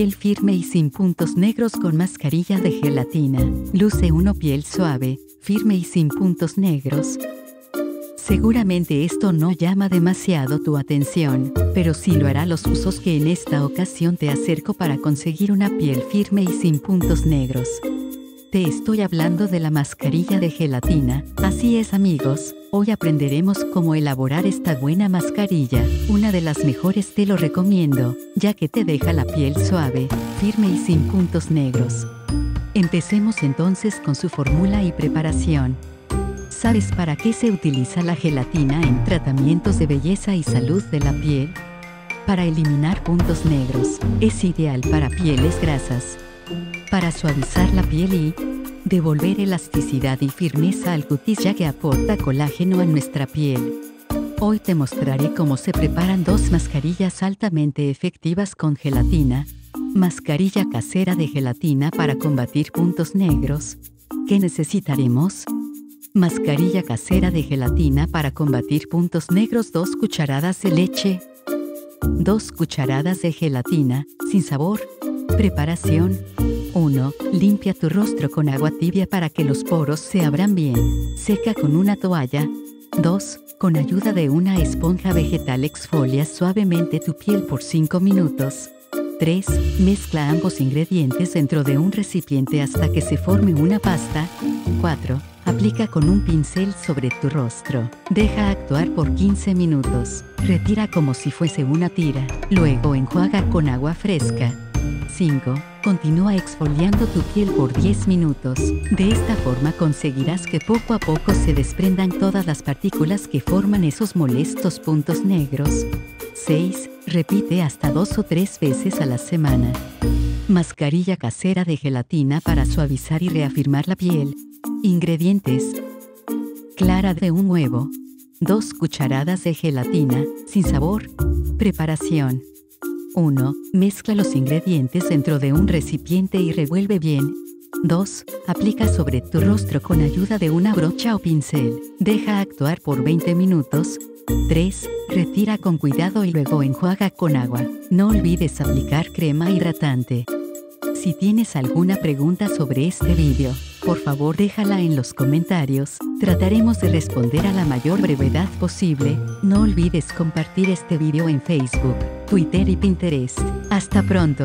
Piel firme y sin puntos negros con mascarilla de gelatina. Luce 1 piel suave, firme y sin puntos negros. Seguramente esto no llama demasiado tu atención, pero sí lo hará los usos que en esta ocasión te acerco para conseguir una piel firme y sin puntos negros. Te estoy hablando de la mascarilla de gelatina. Así es amigos, hoy aprenderemos cómo elaborar esta buena mascarilla. Una de las mejores te lo recomiendo, ya que te deja la piel suave, firme y sin puntos negros. Empecemos entonces con su fórmula y preparación. ¿Sabes para qué se utiliza la gelatina en tratamientos de belleza y salud de la piel? Para eliminar puntos negros. Es ideal para pieles grasas, para suavizar la piel y devolver elasticidad y firmeza al cutis ya que aporta colágeno a nuestra piel. Hoy te mostraré cómo se preparan dos mascarillas altamente efectivas con gelatina. Mascarilla casera de gelatina para combatir puntos negros. ¿Qué necesitaremos? Mascarilla casera de gelatina para combatir puntos negros 2 cucharadas de leche 2 cucharadas de gelatina, sin sabor. Preparación 1. Limpia tu rostro con agua tibia para que los poros se abran bien. Seca con una toalla. 2. Con ayuda de una esponja vegetal exfolia suavemente tu piel por 5 minutos. 3. Mezcla ambos ingredientes dentro de un recipiente hasta que se forme una pasta. 4. Aplica con un pincel sobre tu rostro. Deja actuar por 15 minutos. Retira como si fuese una tira. Luego enjuaga con agua fresca. 5. Continúa exfoliando tu piel por 10 minutos. De esta forma conseguirás que poco a poco se desprendan todas las partículas que forman esos molestos puntos negros. 6. Repite hasta dos o tres veces a la semana. Mascarilla casera de gelatina para suavizar y reafirmar la piel. Ingredientes. Clara de un huevo. 2 cucharadas de gelatina, sin sabor. Preparación. 1. Mezcla los ingredientes dentro de un recipiente y revuelve bien. 2. Aplica sobre tu rostro con ayuda de una brocha o pincel. Deja actuar por 20 minutos. 3. Retira con cuidado y luego enjuaga con agua. No olvides aplicar crema hidratante. Si tienes alguna pregunta sobre este vídeo, por favor déjala en los comentarios, trataremos de responder a la mayor brevedad posible. No olvides compartir este vídeo en Facebook, Twitter y Pinterest. Hasta pronto.